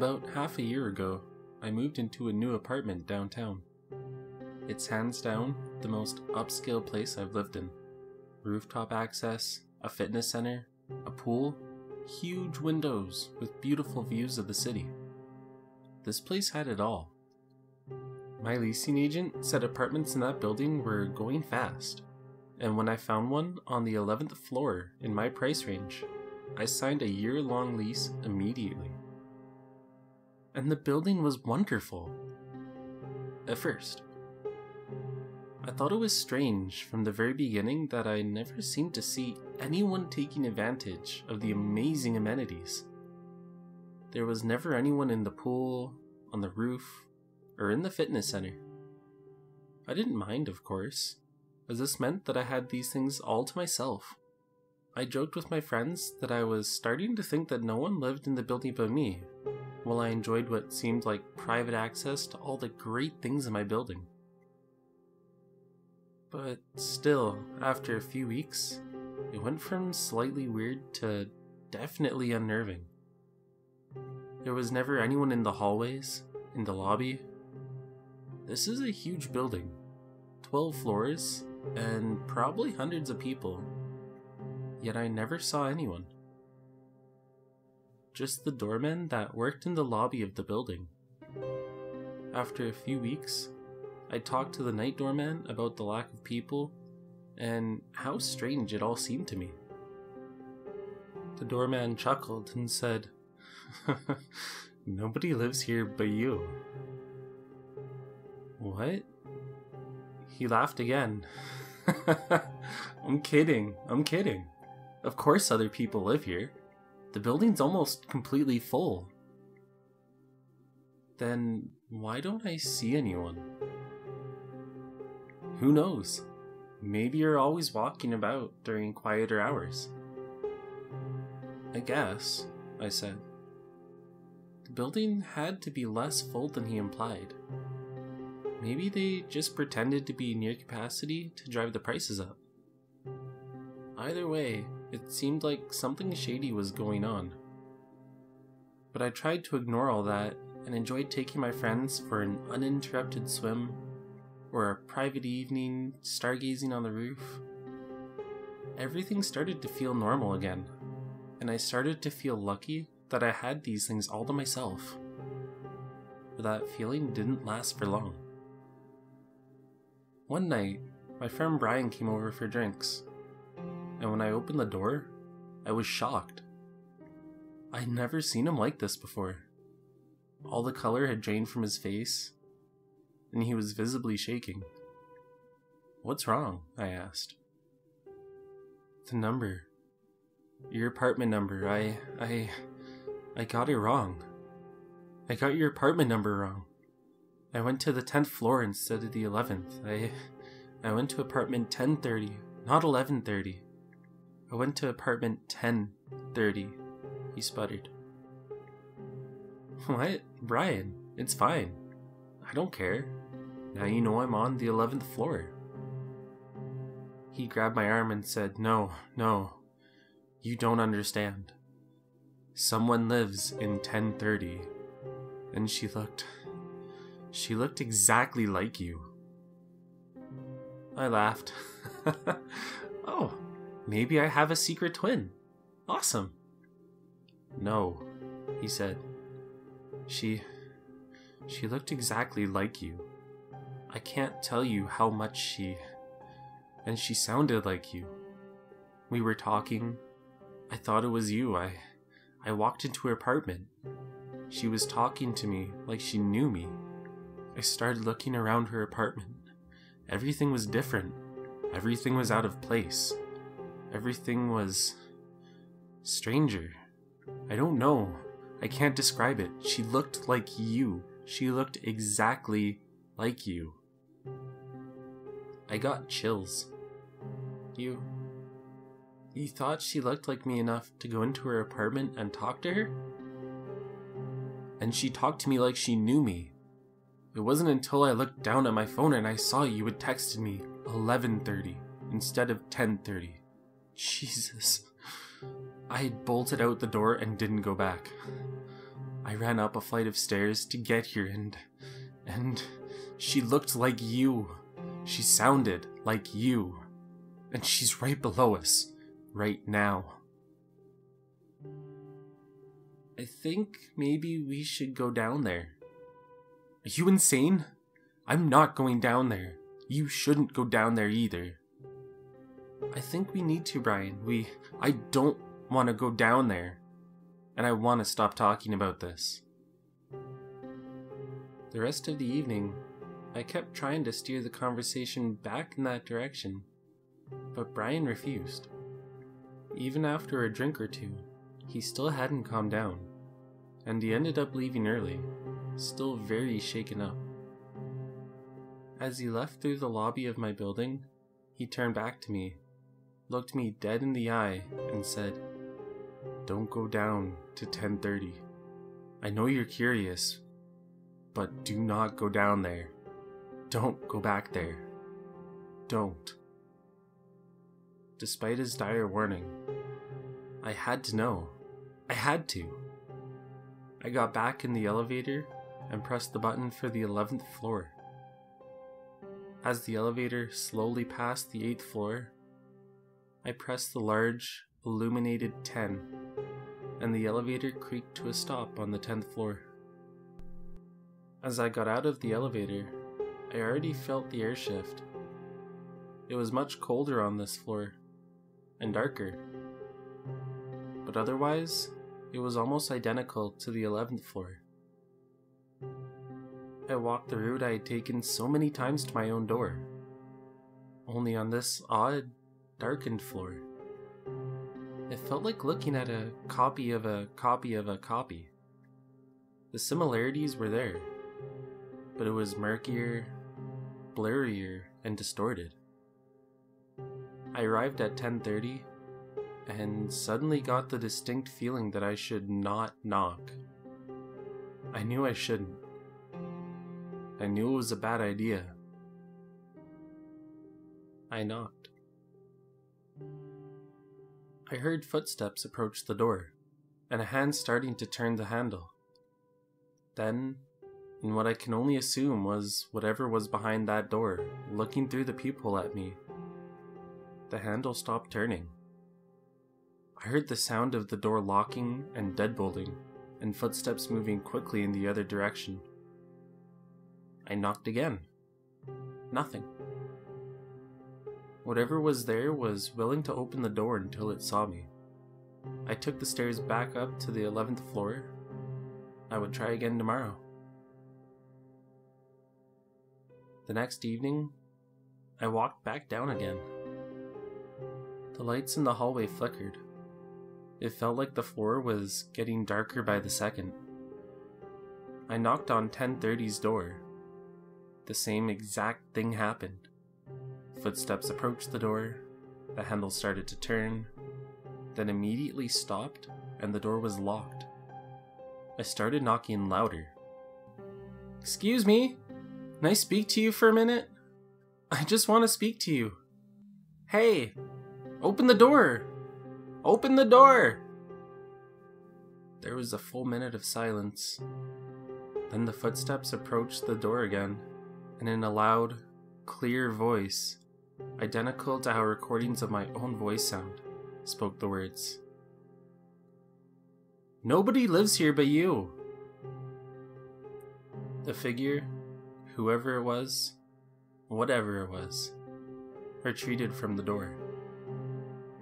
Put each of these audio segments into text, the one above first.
About half a year ago, I moved into a new apartment downtown. It's hands down the most upscale place I've lived in. Rooftop access, a fitness center, a pool, huge windows with beautiful views of the city. This place had it all. My leasing agent said apartments in that building were going fast, and when I found one on the 11th floor in my price range, I signed a year long lease immediately. And the building was wonderful. At first. I thought it was strange from the very beginning that I never seemed to see anyone taking advantage of the amazing amenities. There was never anyone in the pool, on the roof, or in the fitness center. I didn't mind, of course, as this meant that I had these things all to myself. I joked with my friends that I was starting to think that no one lived in the building but me, while I enjoyed what seemed like private access to all the great things in my building. But still, after a few weeks, it went from slightly weird to definitely unnerving. There was never anyone in the hallways, in the lobby. This is a huge building 12 floors, and probably hundreds of people. Yet I never saw anyone. Just the doorman that worked in the lobby of the building. After a few weeks, I talked to the night doorman about the lack of people and how strange it all seemed to me. The doorman chuckled and said, Nobody lives here but you. What? He laughed again. I'm kidding, I'm kidding. Of course, other people live here. The building's almost completely full. Then why don't I see anyone? Who knows? Maybe you're always walking about during quieter hours. I guess, I said. The building had to be less full than he implied. Maybe they just pretended to be near capacity to drive the prices up. Either way, it seemed like something shady was going on. But I tried to ignore all that and enjoyed taking my friends for an uninterrupted swim or a private evening stargazing on the roof. Everything started to feel normal again, and I started to feel lucky that I had these things all to myself. But that feeling didn't last for long. One night, my friend Brian came over for drinks, and when I opened the door, I was shocked. I'd never seen him like this before. All the color had drained from his face, and he was visibly shaking. What's wrong? I asked. The number. Your apartment number. I. I. I got it wrong. I got your apartment number wrong. I went to the 10th floor instead of the 11th. I. I went to apartment 1030, not 1130. I went to apartment 1030, he sputtered. What? Brian, it's fine. I don't care. Now you know I'm on the 11th floor. He grabbed my arm and said, No, no, you don't understand. Someone lives in 1030. And she looked. She looked exactly like you. I laughed. oh, maybe I have a secret twin. Awesome. No, he said. She. She looked exactly like you. I can't tell you how much she. And she sounded like you. We were talking. I thought it was you. I. I walked into her apartment. She was talking to me like she knew me. I started looking around her apartment. Everything was different. Everything was out of place. Everything was. stranger. I don't know. I can't describe it. She looked like you. She looked exactly like you. I got chills. You. You thought she looked like me enough to go into her apartment and talk to her? And she talked to me like she knew me. It wasn't until I looked down at my phone and I saw you had texted me 11:30 instead of 10:30. Jesus. I bolted out the door and didn't go back. I ran up a flight of stairs to get here and. and. she looked like you. She sounded like you. And she's right below us, right now. I think maybe we should go down there. Are you insane? I'm not going down there. You shouldn't go down there either. I think we need to, Brian. We. I don't want to go down there. And I want to stop talking about this. The rest of the evening, I kept trying to steer the conversation back in that direction, but Brian refused. Even after a drink or two, he still hadn't calmed down, and he ended up leaving early, still very shaken up. As he left through the lobby of my building, he turned back to me, looked me dead in the eye, and said, Don't go down to 1030. I know you're curious, but do not go down there. Don't go back there. Don't. Despite his dire warning, I had to know. I had to. I got back in the elevator and pressed the button for the 11th floor. As the elevator slowly passed the 8th floor, I pressed the large, illuminated 10, and the elevator creaked to a stop on the 10th floor. As I got out of the elevator, I already felt the air shift. It was much colder on this floor, and darker. But otherwise, it was almost identical to the 11th floor. I walked the route I had taken so many times to my own door, only on this odd, darkened floor. It felt like looking at a copy of a copy of a copy. The similarities were there, but it was murkier, blurrier, and distorted. I arrived at 10:30 and suddenly got the distinct feeling that I should not knock. I knew I shouldn't. I knew it was a bad idea. I knocked. I heard footsteps approach the door, and a hand starting to turn the handle. Then, in what I can only assume was whatever was behind that door, looking through the peephole at me, the handle stopped turning. I heard the sound of the door locking and deadbolting, and footsteps moving quickly in the other direction. I knocked again. Nothing. Whatever was there was willing to open the door until it saw me. I took the stairs back up to the 11th floor. I would try again tomorrow. The next evening, I walked back down again. The lights in the hallway flickered. It felt like the floor was getting darker by the second. I knocked on 1030's door the same exact thing happened. Footsteps approached the door, the handle started to turn, then immediately stopped, and the door was locked. I started knocking louder. Excuse me? Can I speak to you for a minute? I just want to speak to you. Hey, open the door! Open the door! There was a full minute of silence. Then the footsteps approached the door again and in a loud, clear voice, identical to how recordings of my own voice sound, spoke the words Nobody lives here but you. The figure, whoever it was, whatever it was, retreated from the door.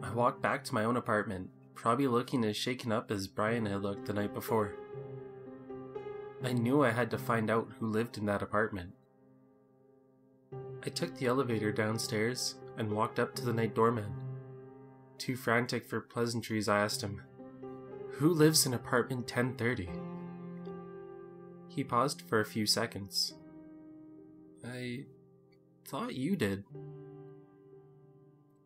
I walked back to my own apartment, probably looking as shaken up as Brian had looked the night before. I knew I had to find out who lived in that apartment. I took the elevator downstairs and walked up to the night doorman. Too frantic for pleasantries, I asked him, Who lives in apartment 1030? He paused for a few seconds. I thought you did.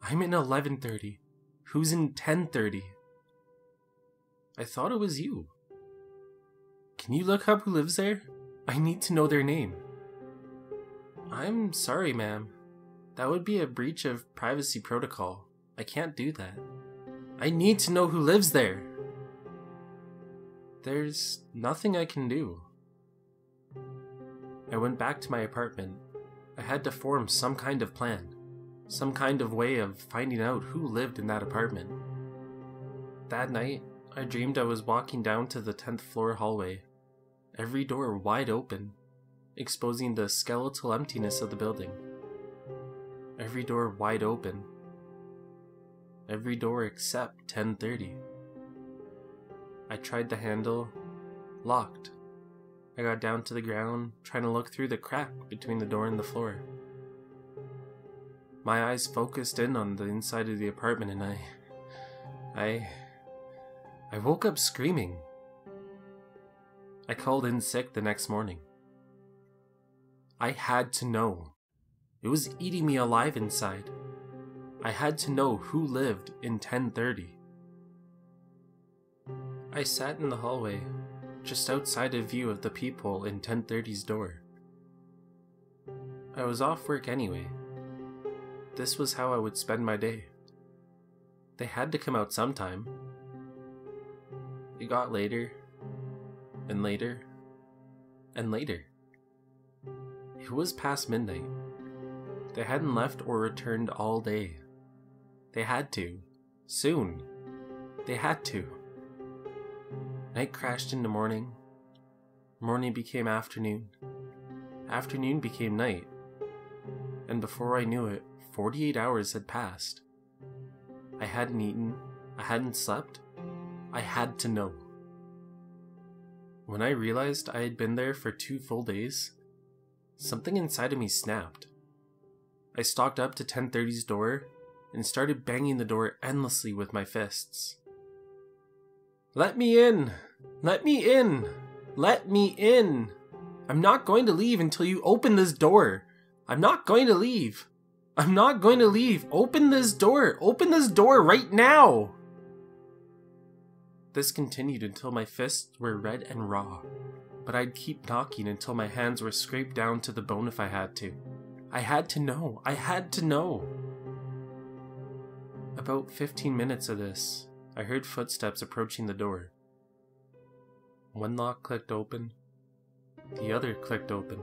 I'm in 1130. Who's in 1030? I thought it was you. Can you look up who lives there? I need to know their name. I'm sorry, ma'am. That would be a breach of privacy protocol. I can't do that. I need to know who lives there. There's nothing I can do. I went back to my apartment. I had to form some kind of plan, some kind of way of finding out who lived in that apartment. That night, I dreamed I was walking down to the 10th floor hallway, every door wide open, exposing the skeletal emptiness of the building. Every door wide open. Every door except 1030. I tried the handle, locked. I got down to the ground, trying to look through the crack between the door and the floor. My eyes focused in on the inside of the apartment and I. I. I woke up screaming. I called in sick the next morning. I had to know. It was eating me alive inside. I had to know who lived in 1030. I sat in the hallway, just outside of view of the people in 1030's door. I was off work anyway. This was how I would spend my day. They had to come out sometime. It got later, and later, and later. It was past midnight. They hadn't left or returned all day. They had to. Soon. They had to. Night crashed into morning. Morning became afternoon. Afternoon became night. And before I knew it, 48 hours had passed. I hadn't eaten. I hadn't slept. I had to know. When I realized I had been there for two full days, something inside of me snapped. I stalked up to 1030's door and started banging the door endlessly with my fists. Let me in! Let me in! Let me in! I'm not going to leave until you open this door! I'm not going to leave! I'm not going to leave! Open this door! Open this door right now! This continued until my fists were red and raw, but I'd keep knocking until my hands were scraped down to the bone if I had to. I had to know. I had to know. About 15 minutes of this, I heard footsteps approaching the door. One lock clicked open, the other clicked open.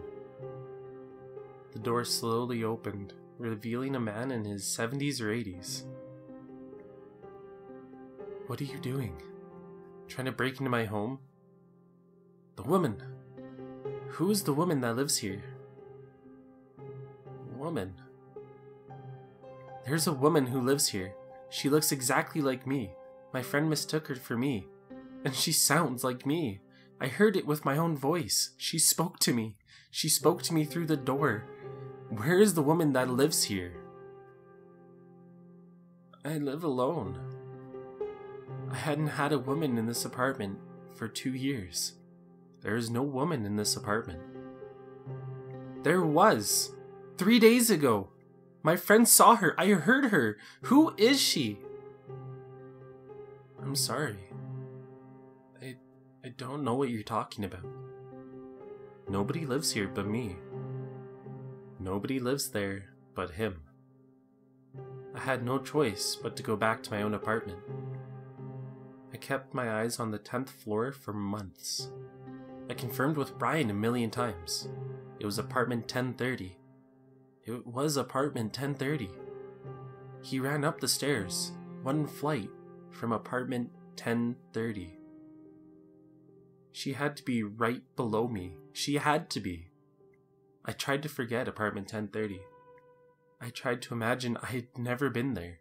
The door slowly opened, revealing a man in his 70s or 80s. What are you doing? Trying to break into my home? The woman! Who is the woman that lives here? Woman. There's a woman who lives here. She looks exactly like me. My friend mistook her for me. And she sounds like me. I heard it with my own voice. She spoke to me. She spoke to me through the door. Where is the woman that lives here? I live alone. I hadn't had a woman in this apartment for two years. There is no woman in this apartment. There was! Three days ago! My friend saw her. I heard her. Who is she? I'm sorry. I I don't know what you're talking about. Nobody lives here but me. Nobody lives there but him. I had no choice but to go back to my own apartment. I kept my eyes on the 10th floor for months. I confirmed with Brian a million times. It was apartment 1030. It was apartment 1030. He ran up the stairs, one flight, from apartment 1030. She had to be right below me. She had to be. I tried to forget apartment 1030. I tried to imagine I had never been there.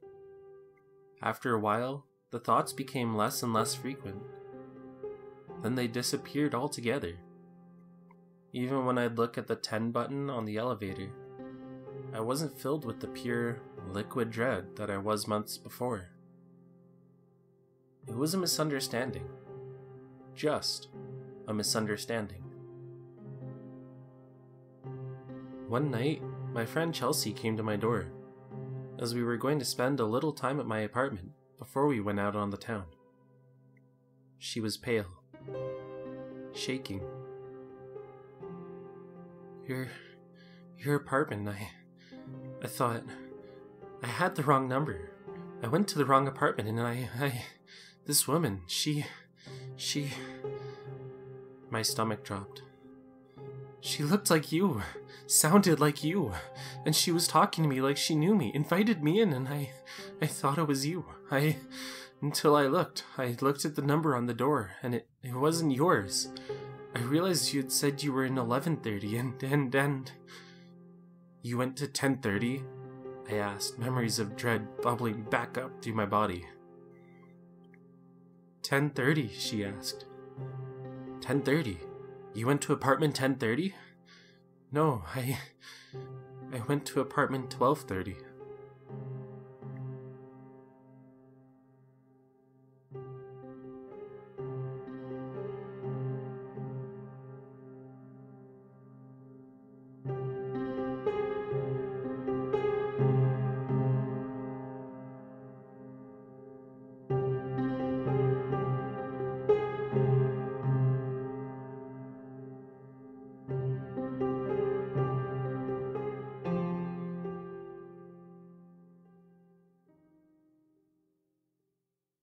After a while, the thoughts became less and less frequent. Then they disappeared altogether. Even when I'd look at the 10 button on the elevator, I wasn't filled with the pure, liquid dread that I was months before. It was a misunderstanding. Just a misunderstanding. One night, my friend Chelsea came to my door, as we were going to spend a little time at my apartment before we went out on the town. She was pale, shaking. Your, your apartment, I, I thought, I had the wrong number. I went to the wrong apartment and I, I, this woman, she, she, My stomach dropped. She looked like you, sounded like you, and she was talking to me like she knew me, invited me in, and I I thought it was you. I until I looked. I looked at the number on the door, and it, it wasn't yours. I realized you had said you were in 1130, and, and, and... You went to 1030? I asked, memories of dread bubbling back up through my body. 1030, she asked. 1030? You went to apartment 1030? No, I... I went to apartment 1230.